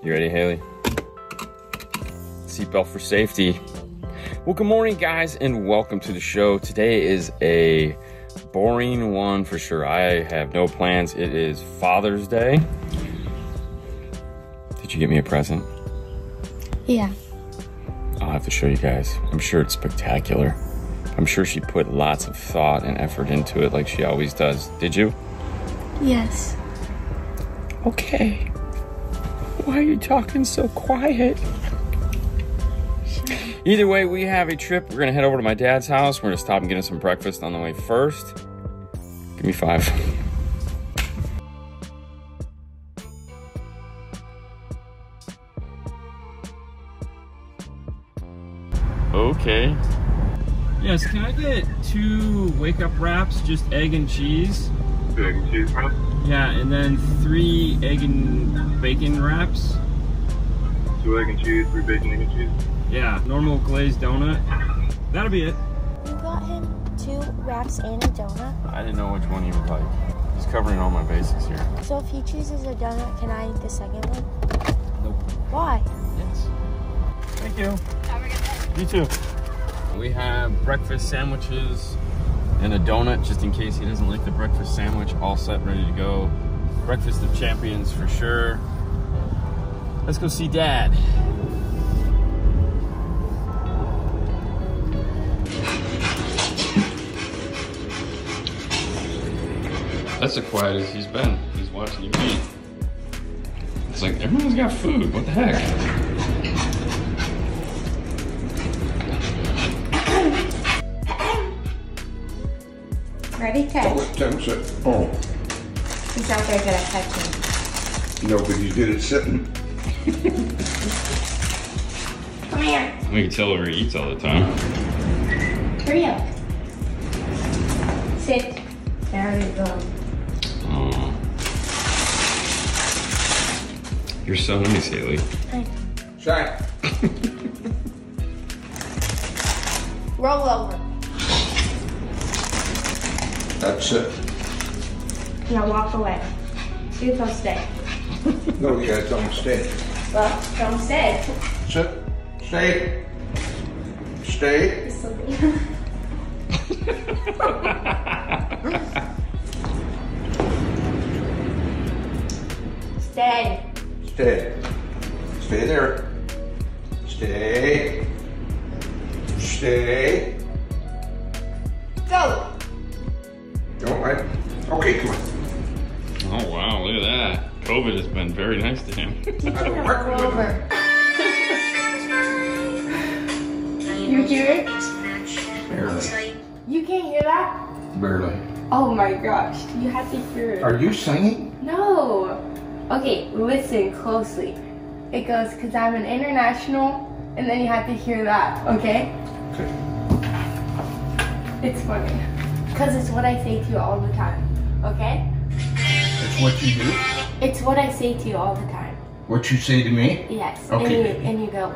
You ready, Hailey? Seatbelt for safety. Well, good morning, guys, and welcome to the show. Today is a boring one for sure. I have no plans. It is Father's Day. Did you get me a present? Yeah. I'll have to show you guys. I'm sure it's spectacular. I'm sure she put lots of thought and effort into it like she always does. Did you? Yes. Okay. Why are you talking so quiet? Either way, we have a trip. We're gonna head over to my dad's house. We're gonna stop and get him some breakfast on the way first. Give me five. Okay. Yes, can I get two wake up wraps, just egg and cheese? Egg and cheese wrap. Yeah, and then three egg and bacon wraps. Two egg and cheese, three bacon, egg and cheese. Yeah, normal glazed donut. That'll be it. You got him two wraps and a donut. I didn't know which one he would like. He's covering all my bases here. So if he chooses a donut, can I eat the second one? Nope. Why? Yes. Thank you. Have a good day. You too. We have breakfast sandwiches and a donut just in case he doesn't like the breakfast sandwich. All set, ready to go. Breakfast of champions for sure. Let's go see dad. That's the quietest he's been. He's watching you eat. It's like everyone's got food. What the heck? Ready, Oh, Ted? what time is? Oh, He's not very good at catching. no, but you did it sitting. Come here. We can tell where he eats all the time. Hurry up. Sit. There you go. Oh. You're so nice, Hailey. Shine. Roll over. That's it. Now walk away. You don't stay. No, you guys don't stay. Well, don't stay. Sit. Stay. Stay. Stay. Stay. Stay there. Stay. Stay. Go. Don't. Okay, come on. Oh, wow, look at that. COVID has been very nice to him. Work Roll with it. over. You hear it? Barely. You can't hear that? Barely. Oh my gosh. You have to hear it. Are you singing? No. Okay, listen closely. It goes, because I'm an international, and then you have to hear that, okay? Okay. It's funny. Because it's what I say to you all the time, okay? It's what you do? It's what I say to you all the time. What you say to me? Yes. Okay, And you, and you go,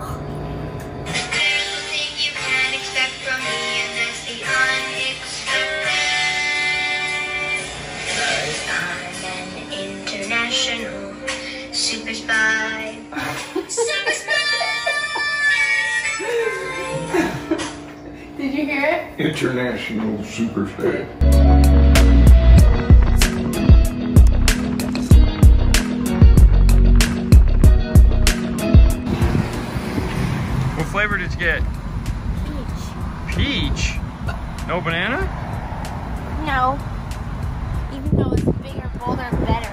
Everything you did you hear? International superstar. what flavor did you get? Peach. Peach. No banana? No. Even though it's bigger, bolder, better.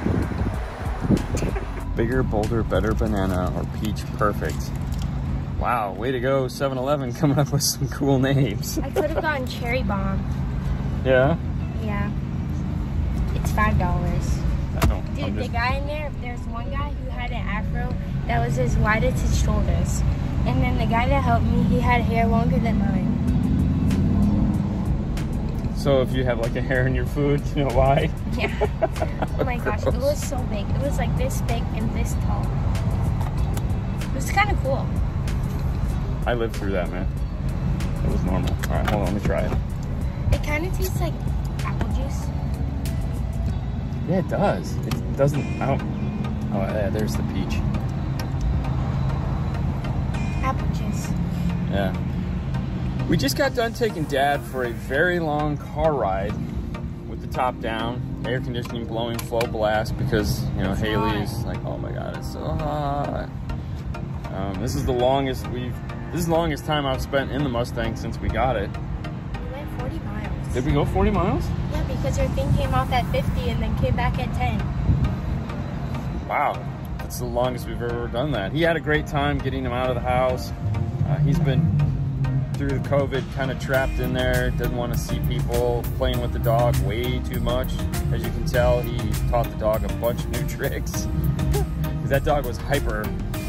Bigger, bolder, better banana or peach perfect. Wow, way to go, 7 Eleven coming up with some cool names. I could have gotten cherry bomb. Yeah? Yeah. It's five dollars. I don't. I'm Dude, the just, guy in there, there's one guy who had an afro that was as wide as his shoulders. And then the guy that helped me, he had hair longer than mine. so if you have like a hair in your food, you know why? Yeah. oh my gosh, it was so big. It was like this big and this tall. It was kind of cool. I lived through that, man. It was normal. All right, hold on, let me try it. It kind of tastes like apple juice. Yeah, it does. It doesn't, I don't, oh, yeah, there's the peach. Apple juice. Yeah. We just got done taking dad for a very long car ride with the top down, air conditioning blowing full blast because, you know, it's hot. like, oh my God, it's so hot. Um, this is the longest we've this is the longest time I've spent in the Mustang since we got it. We went 40 miles. Did we go 40 miles? Yeah, because your thing came off at 50 and then came back at 10. Wow, that's the longest we've ever done that. He had a great time getting him out of the house. Uh, he's been through the COVID kind of trapped in there, doesn't want to see people playing with the dog way too much. As you can tell, he taught the dog a bunch of new tricks. 'Cause that dog was hyper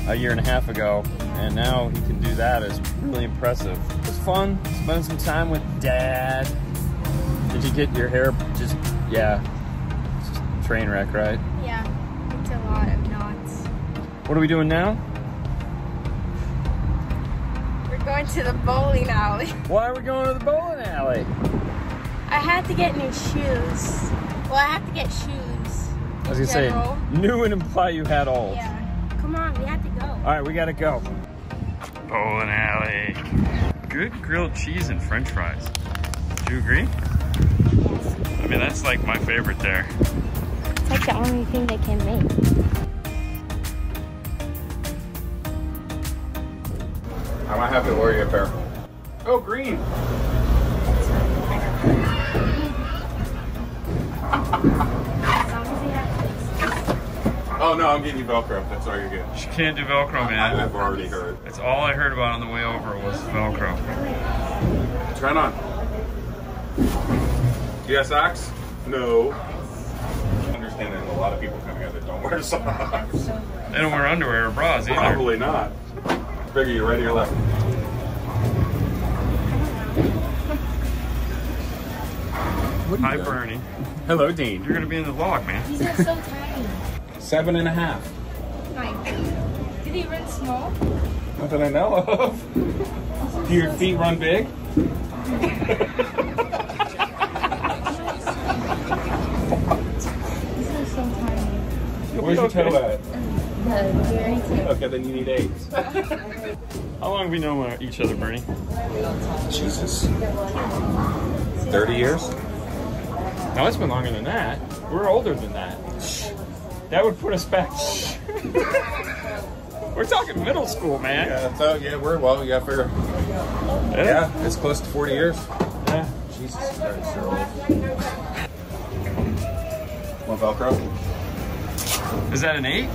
a year and a half ago, and now he can do that is really impressive. It was fun, spending some time with dad. Did you get your hair just, yeah, it's just a train wreck, right? Yeah, it's a lot of knots. What are we doing now? We're going to the bowling alley. Why are we going to the bowling alley? I had to get new shoes. Well, I have to get shoes. I was gonna say, new and imply you had old. Yeah. Come on, we have to go. All right, we gotta go. Bowling alley. Good grilled cheese and french fries. Do you agree? I mean, that's like my favorite there. It's like the only thing they can make. I might have to order you a pair. Oh, green. Oh no, I'm getting you Velcro. That's all you're getting. She can't do Velcro, man. I've already heard. That's all I heard about on the way over was Velcro. Try it on. You got socks? No. I understand that a lot of people coming out that don't wear socks. They don't wear underwear or bras either. Probably not. Figure you right or left. Hi, Bernie. Hello, Dean. You're gonna be in the vlog, man. Seven and a half. Like, did he run small? Not that I know of. Do your feet run big? These are so tiny. Where's your toe at? The very tip. Okay, then you need eight. How long have we known uh, each other, Bernie? Jesus. 30 years? No, it's been longer than that. We're older than that. That would put us back. We're talking middle school, man. Yeah, so yeah, we're well, yeah, figure. Yeah. Yeah, it's close to 40 years. yeah. Jesus Christ, you're old. Want Velcro? Is that an eight?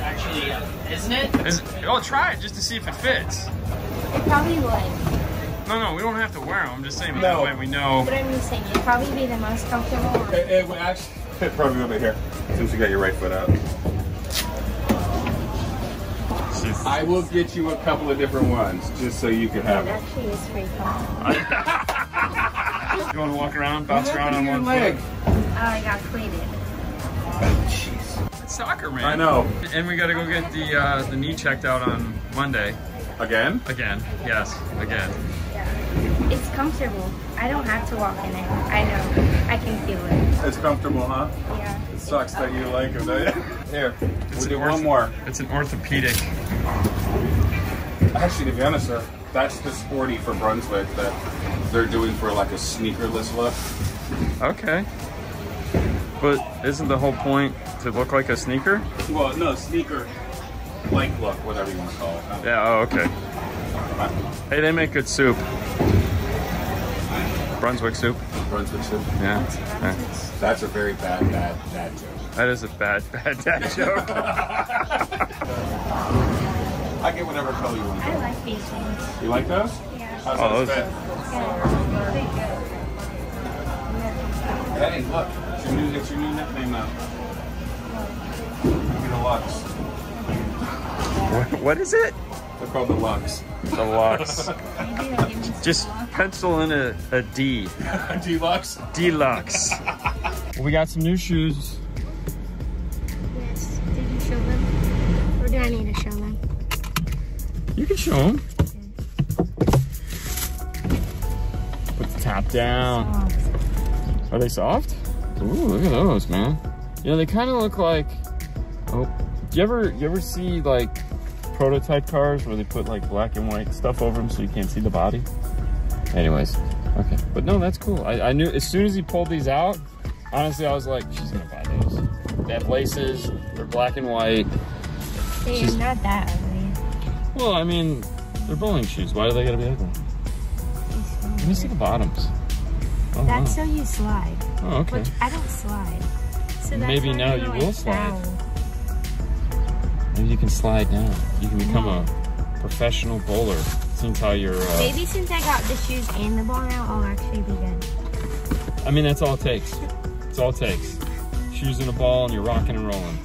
Actually, uh, isn't it? Is oh, try it just to see if it fits. It probably would. No, no, we don't have to wear them. I'm just saying No. that way we know. But I'm just saying, it'd probably be the most comfortable. It, it would actually fit probably over here, since you got your right foot out. I will get you a couple of different ones, just so you can have it. actually is pretty comfortable. You want to walk around, bounce around on your one leg. foot? Oh, I got plated. It's soccer, man. I know. And we got to go get the uh, the knee checked out on Monday. Again? Again. Yes, again. It's comfortable. I don't have to walk in it. I know. I can feel it. It's comfortable, huh? Yeah. It sucks that you like it. don't? Here, It's we'll an do one more. It's an orthopedic. Uh, Actually, to be honest, sir, that's the sporty for Brunswick that they're doing for like a sneakerless look. Okay. But isn't the whole point to look like a sneaker? Well, no, sneaker like look, whatever you want to call it. Yeah, oh, okay. Hey, they make good soup. Brunswick soup. Brunswick soup. Yeah. yeah. That's a very bad, bad, bad joke. That is a bad, bad dad joke. I get whatever color you want. I like these things. You like those? Yeah. How's Oh, those those- fit? Hey, look, it's your new, it's your new nickname now. You're the Lux. What- what is it? They're called the Lux. Deluxe. Maybe they'll give me Just pencil in a, a D. Deluxe. Deluxe. we got some new shoes. Yes. Did you show them? Or do I need to show them? You can show them. Okay. Put the top down. Are they soft? Ooh, look at those, man. You know, they kind of look like. Oh, do you ever you ever see like prototype cars where they put like black and white stuff over them so you can't see the body. Anyways, okay. But no, that's cool. I, I knew as soon as he pulled these out, honestly, I was like, she's gonna buy those. They have laces, they're black and white. They're She's- not that ugly. Well, I mean, they're bowling shoes. Why do they gotta be ugly? Let me see the bottoms. Oh, That's wow. so you slide. oh okay. Which I don't slide. So that's Maybe now you will slide. foul. Maybe you can slide down. You can become a professional bowler. Seems how you're. Uh, Maybe since I got the shoes and the ball now, I'll actually be good. I mean, that's all it takes. That's all it takes. Shoes and a ball, and you're rocking and rolling.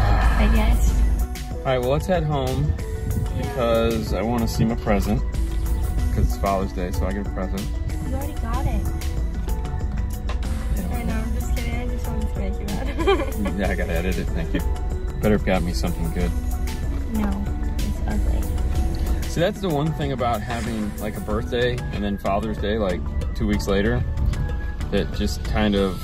I guess. All right, well, let's head home because I want to see my present. Because it's Father's Day, so I get a present. You already got it. I know, I'm just kidding. I just wanted to make you mad. yeah, I gotta edit it. Thank you. Better have got me something good. no, it's ugly. See, that's the one thing about having like a birthday and then Father's Day, like two weeks later, that just kind of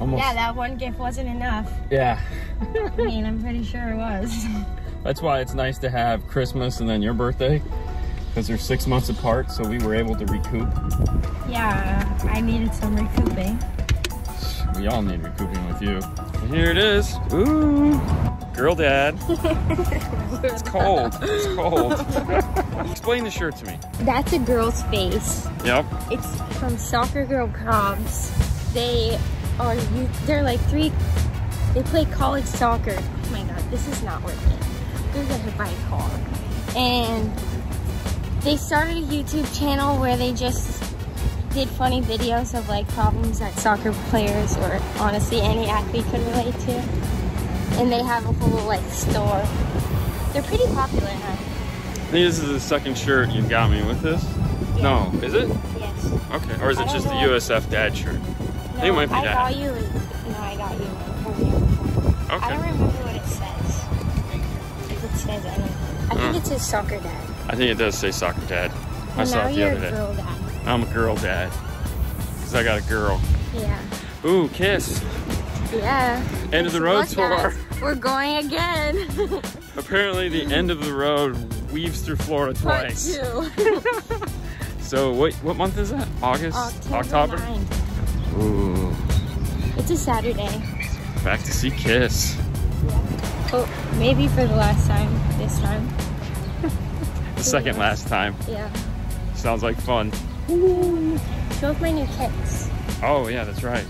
almost. Yeah, that one gift wasn't enough. yeah. I mean, I'm pretty sure it was. That's why it's nice to have Christmas and then your birthday because they're six months apart, so we were able to recoup. yeah, I needed some recouping. We all need recouping with you. And here it is. Ooh, girl dad. it's cold. It's cold. Explain the shirt to me. That's a girl's face. Yep. It's from Soccer Girl Probs. They are you. They're like three. They play college soccer. Oh my god, this is not working. There's a hit by a car, and they started a YouTube channel where they just did funny videos of like problems that soccer players or honestly any athlete could relate to. And they have a whole like store. They're pretty popular now. I think this is the second shirt you've got me with this. No, is it? Yes. Okay. Or is it just the. USF dad shirt? No, think it might be I that. got you. No, I got you. you. I don't remember what it says. If it says anything. I think Mm. it says soccer dad. I think it does say soccer dad. I And saw it the other day. I'm a girl dad. Because I got a girl. Yeah. Ooh, kiss. Yeah. End of the road tour. guys, We're going again. Apparently, the end of the road weaves through Florida Part twice. two. So, what what month is that? August? October 9th. Ooh, It's a Saturday. back to see Kiss. Oh, maybe for the last time this time. The second last time. Yeah. Sounds like fun. Show off my new kicks. Oh, yeah, that's right.